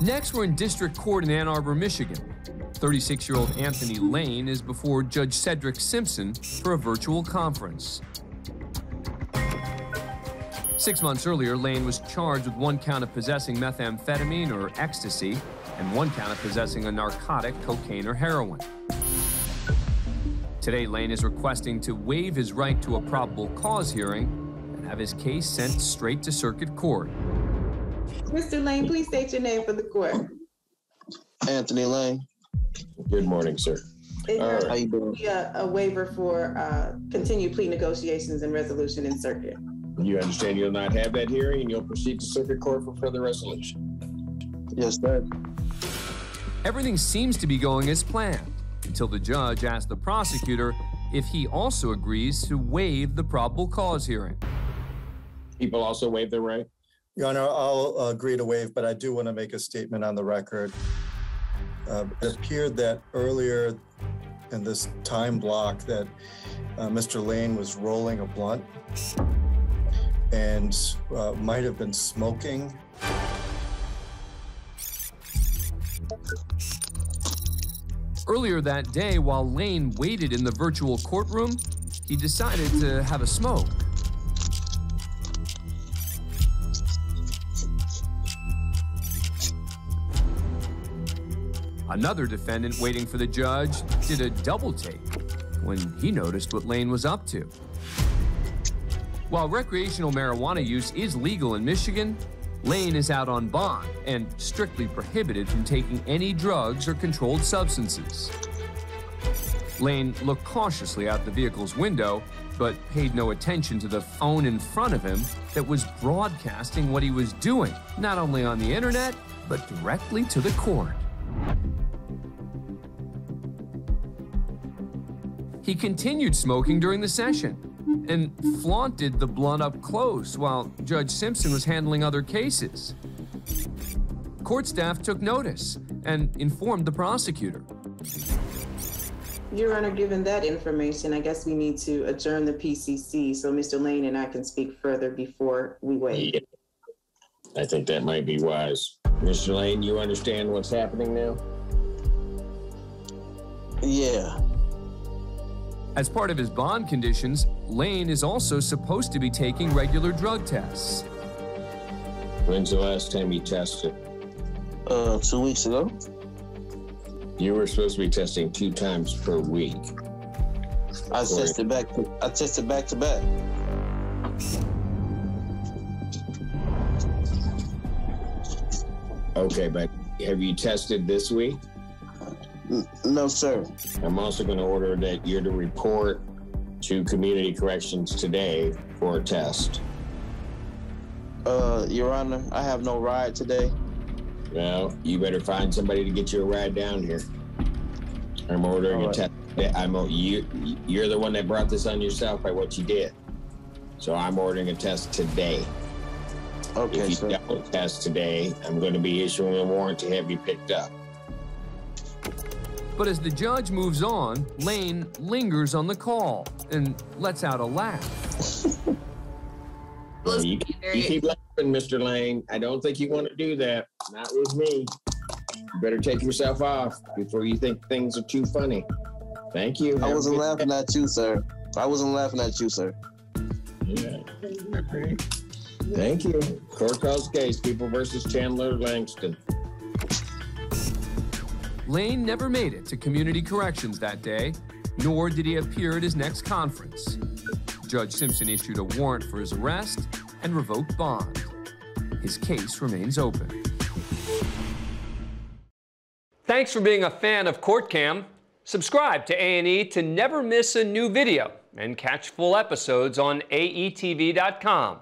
Next, we're in district court in Ann Arbor, Michigan. 36 year old Anthony Lane is before Judge Cedric Simpson for a virtual conference. Six months earlier, Lane was charged with one count of possessing methamphetamine or ecstasy and one count of possessing a narcotic, cocaine, or heroin. Today, Lane is requesting to waive his right to a probable cause hearing and have his case sent straight to circuit court. Mr. Lane, please state your name for the court. Anthony Lane. Good morning, sir. Is All there right. How you doing? be a, a waiver for uh, continued plea negotiations and resolution in circuit? You understand you'll not have that hearing and you'll proceed to circuit court for further resolution. Yes, sir. Everything seems to be going as planned until the judge asked the prosecutor if he also agrees to waive the probable cause hearing. People also waive their right. Your Honor, I'll agree to waive, but I do want to make a statement on the record. Uh, It appeared that earlier in this time block that uh, Mr. Lane was rolling a blunt and uh, might have been smoking. Earlier that day, while Lane waited in the virtual courtroom, he decided to have a smoke. Another defendant waiting for the judge did a double take when he noticed what Lane was up to. While recreational marijuana use is legal in Michigan, Lane is out on bond and strictly prohibited from taking any drugs or controlled substances. Lane looked cautiously out the vehicle's window, but paid no attention to the phone in front of him that was broadcasting what he was doing, not only on the internet, but directly to the court. He continued smoking during the session and flaunted the blunt up close while Judge Simpson was handling other cases. Court staff took notice and informed the prosecutor. Your Honor, given that information, I guess we need to adjourn the PCC so Mr. Lane and I can speak further before we wait. Yeah. I think that might be wise. Mr. Lane, you understand what's happening now? Yeah. As part of his bond conditions, Lane is also supposed to be taking regular drug tests. When's the last time you tested? Uh, two weeks ago. You were supposed to be testing two times per week. I Correct. tested back. I tested back to back. Okay, but have you tested this week? No, sir. I'm also going to order that you're to report to community corrections today for a test. Uh, Your Honor, I have no ride today. Well, you better find somebody to get you a ride down here. I'm ordering All a test. I'm you. You're the one that brought this on yourself by what you did. So I'm ordering a test today. Okay, if you sir. don't test today, I'm going to be issuing a warrant to have you picked up. But as the judge moves on, Lane lingers on the call and lets out a laugh. No, you, you keep laughing, Mr. Lane. I don't think you want to do that. Not with me. You better take yourself off before you think things are too funny. Thank you. I Have wasn't good laughing at you, sir. I wasn't laughing at you, sir. Yeah. Okay. Thank you. Court calls case, People versus Chandler Langston. Lane never made it to community corrections that day, nor did he appear at his next conference. Judge Simpson issued a warrant for his arrest and revoked bond. His case remains open. Thanks for being a fan of CourtCam. Subscribe to A&E to never miss a new video and catch full episodes on aetv.com.